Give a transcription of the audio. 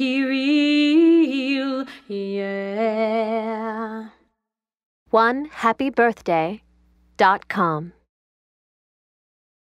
be yeah. One happy birthday dot com.